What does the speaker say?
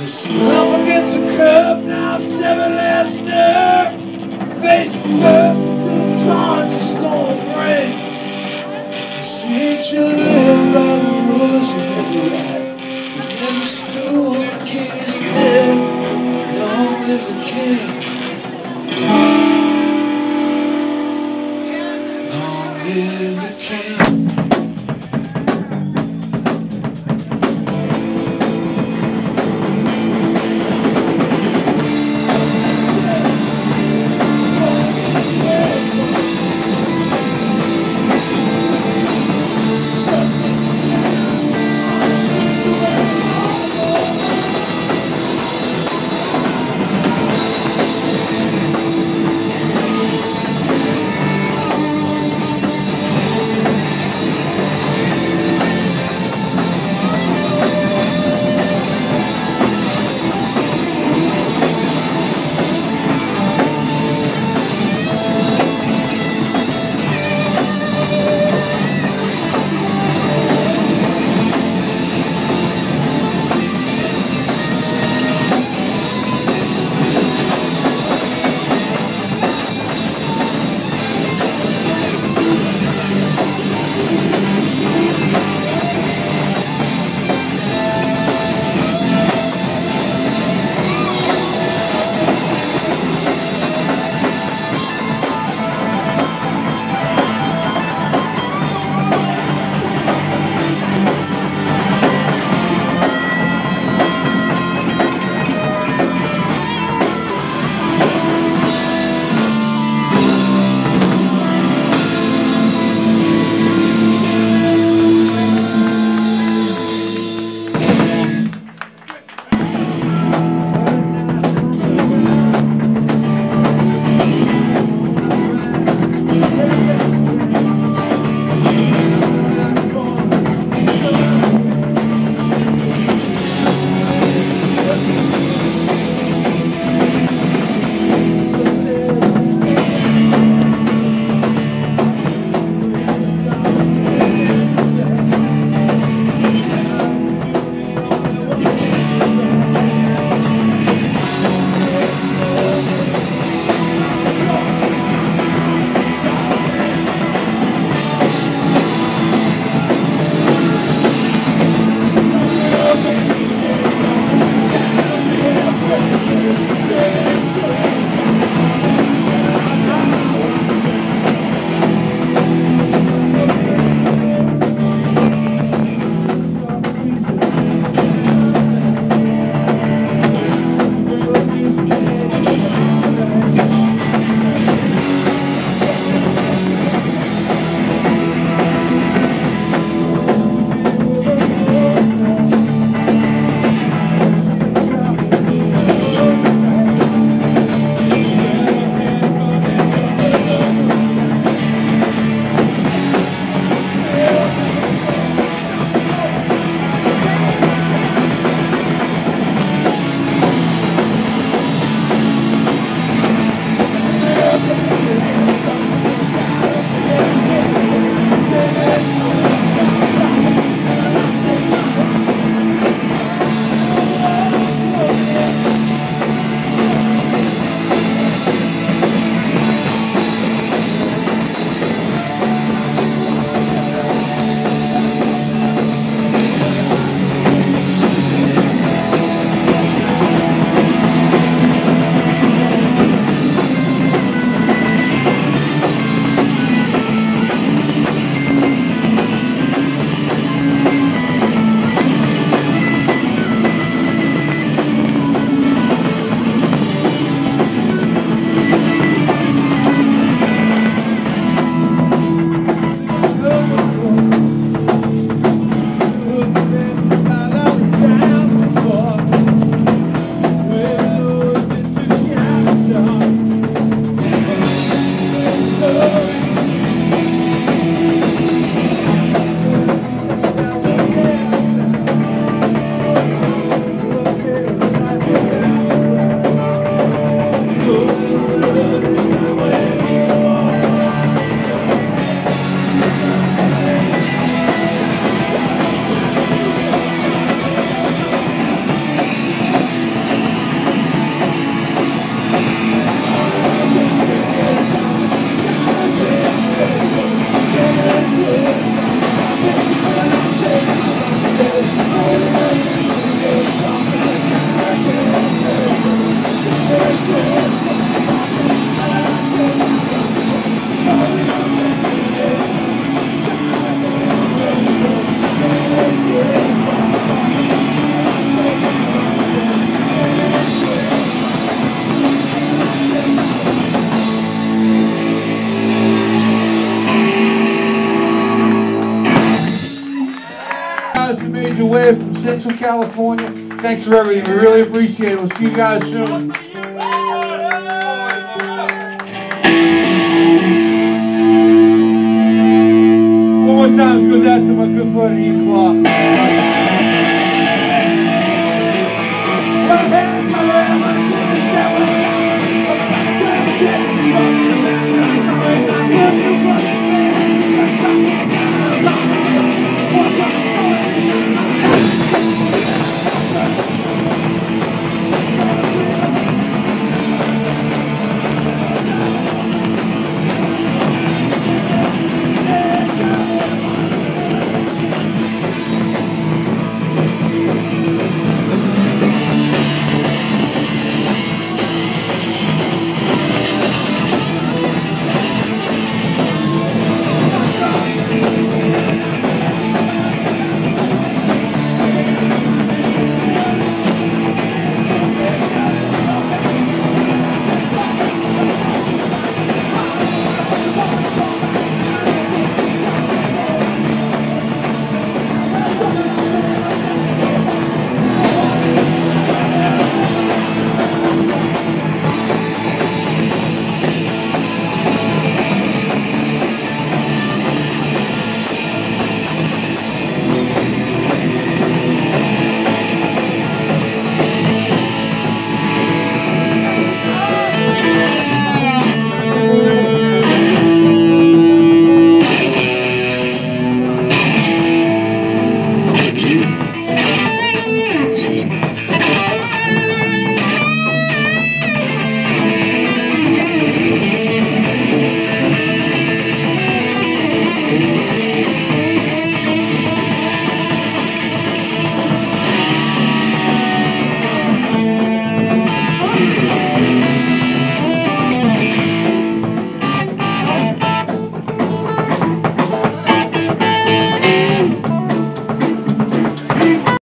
I against the curb, now seven last nerve. Face first into the torrents of storm brings. The streets you live by the rules you never had. You never stole, the king is dead. Long live the king. Away from Central California. Thanks for everything. We really appreciate it. We'll see you guys soon. One more time, goes out to my good friend Ian Clark.